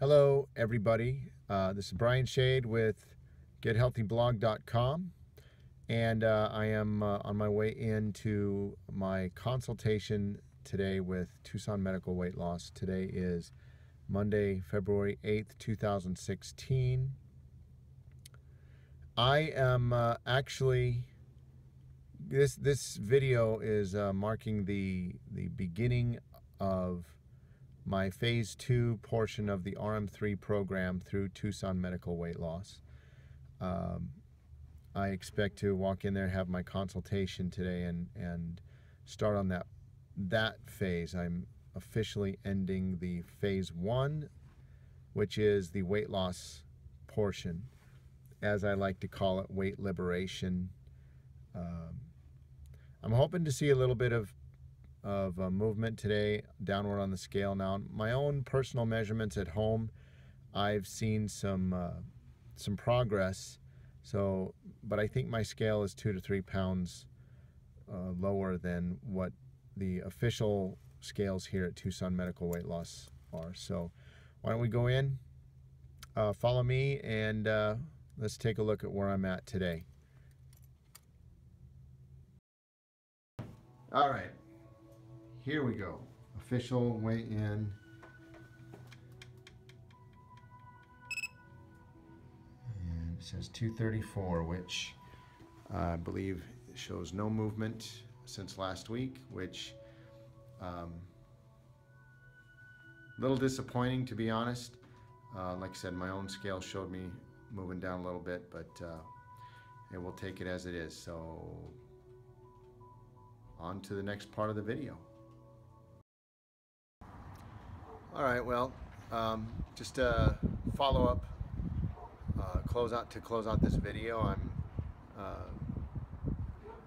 Hello, everybody. Uh, this is Brian Schade with GetHealthyBlog.com, and uh, I am uh, on my way into my consultation today with Tucson Medical Weight Loss. Today is Monday, February 8th, 2016. I am uh, actually this this video is uh, marking the the beginning of my phase two portion of the RM3 program through Tucson Medical Weight Loss. Um, I expect to walk in there, have my consultation today, and and start on that that phase. I'm officially ending the phase one, which is the weight loss portion, as I like to call it, weight liberation. Um, I'm hoping to see a little bit of of uh, movement today downward on the scale. Now, my own personal measurements at home, I've seen some uh, some progress. So, but I think my scale is two to three pounds uh, lower than what the official scales here at Tucson Medical Weight Loss are. So, why don't we go in, uh, follow me, and uh, let's take a look at where I'm at today. All right, here we go. Official weigh in. And it says 234, which I believe shows no movement since last week, which um, a little disappointing to be honest. Uh, like I said, my own scale showed me moving down a little bit, but uh, and we'll take it as it is. So on to the next part of the video. All right, well, um, just a follow up, uh, close out to close out this video. I'm, uh,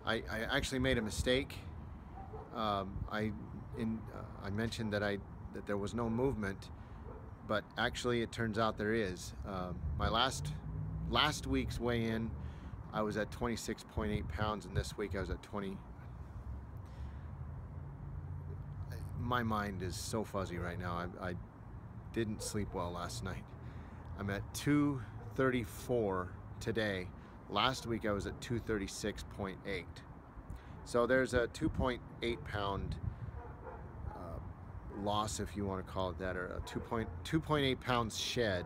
I, I, actually made a mistake. Um, I, in, uh, I mentioned that I that there was no movement, but actually it turns out there is. Um, my last last week's weigh-in, I was at 26.8 pounds, and this week I was at 20 my mind is so fuzzy right now. I, I didn't sleep well last night. I'm at 234 today. Last week I was at 236.8. So there's a 2.8 pound uh, loss, if you want to call it that, or a 2.8 pounds shed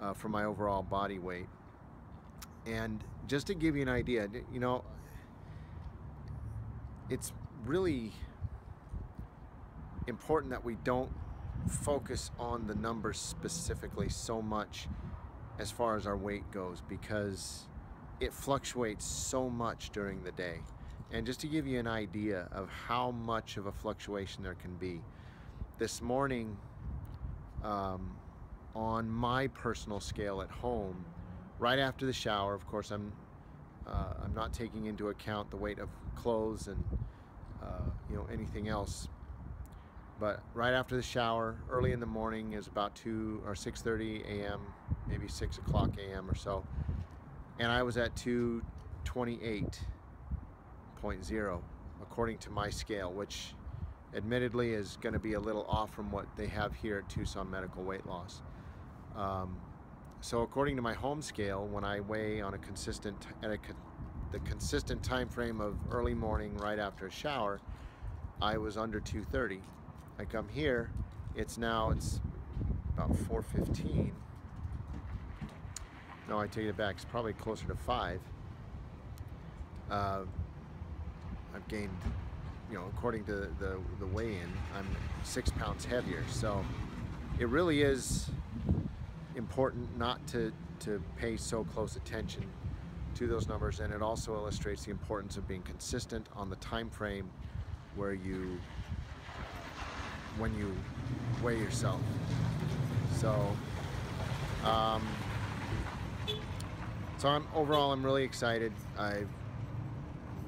uh, for my overall body weight. And just to give you an idea, you know, it's really important that we don't focus on the numbers specifically so much as far as our weight goes because it fluctuates so much during the day. And just to give you an idea of how much of a fluctuation there can be, this morning um, on my personal scale at home, right after the shower, of course, I'm uh, I'm not taking into account the weight of clothes and uh, you know anything else but right after the shower, early in the morning is about 2 or 6.30 a.m., maybe 6 o'clock a.m. or so. And I was at 228.0 according to my scale, which admittedly is going to be a little off from what they have here at Tucson Medical Weight Loss. Um, so according to my home scale, when I weigh on a consistent, at a, the consistent time frame of early morning right after a shower, I was under 230. I come here, it's now, it's about 4.15. No, I take it back, it's probably closer to 5. Uh, I've gained, you know, according to the, the weigh-in, I'm six pounds heavier. So it really is important not to, to pay so close attention to those numbers and it also illustrates the importance of being consistent on the time frame where you when you weigh yourself. So, um, so I'm overall I'm really excited. I've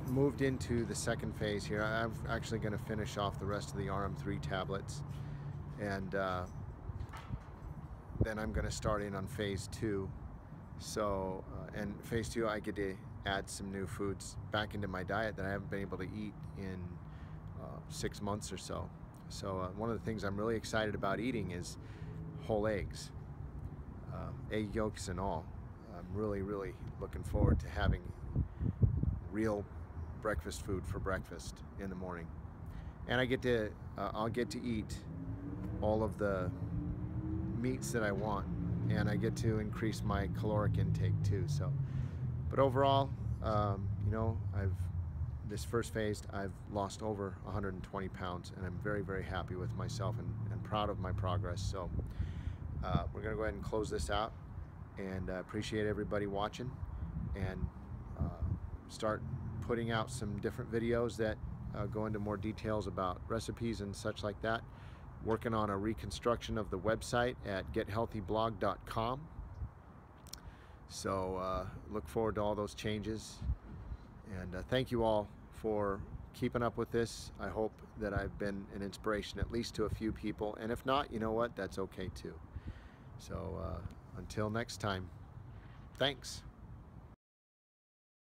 moved into the second phase here. I'm actually going to finish off the rest of the RM3 tablets, and uh, then I'm going to start in on phase two. So, uh, and phase two, I get to add some new foods back into my diet that I haven't been able to eat in uh, six months or so. So uh, one of the things I'm really excited about eating is whole eggs, uh, egg yolks and all. I'm really, really looking forward to having real breakfast food for breakfast in the morning. And I get to, uh, I'll get to eat all of the meats that I want and I get to increase my caloric intake too. So, but overall, um, you know, I've this first phase, I've lost over 120 pounds, and I'm very, very happy with myself and, and proud of my progress. So, uh, we're gonna go ahead and close this out, and uh, appreciate everybody watching, and uh, start putting out some different videos that uh, go into more details about recipes and such like that working on a reconstruction of the website at gethealthyblog.com. So uh, look forward to all those changes. And uh, thank you all for keeping up with this. I hope that I've been an inspiration at least to a few people. And if not, you know what? That's okay too. So uh, until next time, thanks.